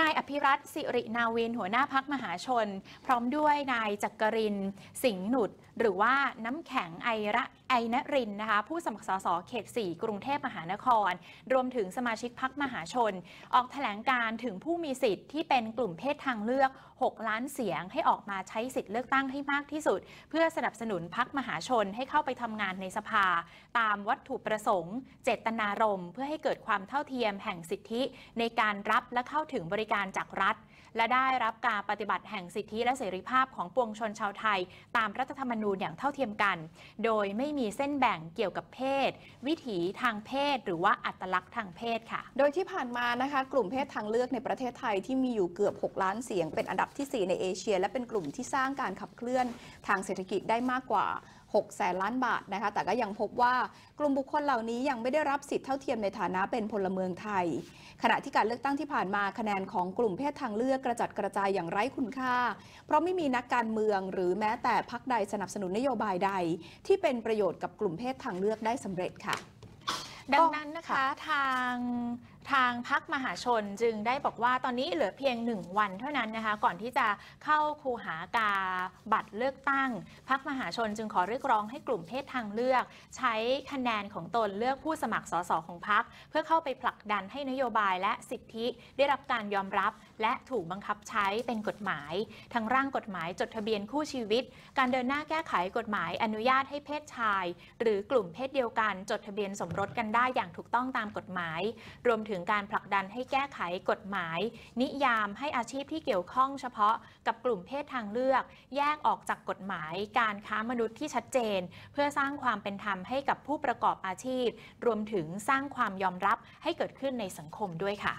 นายอภิรัตสิรินาวิน หัวหน้าพักมหาชน พร้อมด้วยนายจักริน สิงห์หนุด หรือว่าน้ำแข็งไอระไอนรินนะคะผู้สมัครสสเขต 4 กรุงเทพมหานคร รวมถึงสมาชิกพักมหาชน ออกแถลงการถึงผู้มีสิทธิ์ที่เป็นกลุ่มเพศทางเลือก 6 ล้านเสียงให้ออกมาใช้สิทธิ์เลือกตั้งให้มากที่สุด เพื่อสนับสนุนพักมหาชนให้เข้าไปทำงานในสภา ตามวัตถุประสงค์ เจตนารมณ์ เพื่อให้เกิดความเท่าเทียมแห่งสิทธิในการรับและเข้าถึงบริการจากรัฐ และได้รับการปฏิบัติแห่งสิทธิและเสรีภาพของปวงชนชาวไทย ตามรัฐธรรมนูญอย่างเท่าเทียมกัน โดยไม่มีเส้นแบ่งเกี่ยวกับเพศ วิถีทางเพศ หรือว่าอัตลักษณ์ทางเพศค่ะ โดยที่ผ่านมานะคะ กลุ่มเพศทางเลือกในประเทศไทยที่มีอยู่เกือบ 6 ล้านเสียง เป็นอันดับทีสี่4 ในเอเชีย และเป็นกลุ่มที่สร้างการขับเคลื่อนทางเศรษฐกิจได้มากกว่า 6แสนล้านบาทนะคะ แต่ก็ยังพบว่ากลุ่มบุคคลเหล่านี้ยังไม่ได้รับสิทธิเท่าเทียมในฐานะเป็นพลเมืองไทย ขณะที่การเลือกตั้งที่ผ่านมาคะแนนของกลุ่มเพศทางเลือกกระจัดกระจายอย่างไร้คุณค่า เพราะไม่มีนักการเมืองหรือแม้แต่พรรคใดสนับสนุนนโยบายใด ที่เป็นประโยชน์กับกลุ่มเพศทางเลือกได้สำเร็จค่ะ ดังนั้นนะคะทาง ทางพักมหาชนจึงได้บอกว่าตอนนี้เหลือเพียงหนึ่งวันเท่านั้นนะคะ ก่อนที่จะเข้าคูหากาบัตรเลือกตั้ง พักมหาชนจึงขอเรียกร้องให้กลุ่มเพศทางเลือก ใช้คะแนนของตนเลือกผู้สมัครสสของพักเพื่อเข้าไปผลักดันให้นโยบายและสิทธิได้รับการยอมรับ และถูกบังคับใช้เป็นกฎหมาย ทั้งร่างกฎหมายจดทะเบียนคู่ชีวิต การเดินหน้าแก้ไขกฎหมายอนุญาตให้เพศชาย หรือกลุ่มเพศเดียวกัน จดทะเบียนสมรสกันได้อย่างถูกต้องตามกฎหมาย รวมถึงงการผลักดันให้แก้ไขกฎหมาย นิยามให้อาชีพที่เกี่ยวข้องเฉพาะกับกลุ่มเพศทางเลือก แยกออกจากกฎหมาย การค้ามนุษย์ที่ชัดเจน เพื่อสร้างความเป็นธรรมให้กับผู้ประกอบอาชีพ รวมถึงสร้างความยอมรับให้เกิดขึ้นในสังคมด้วยค่ะ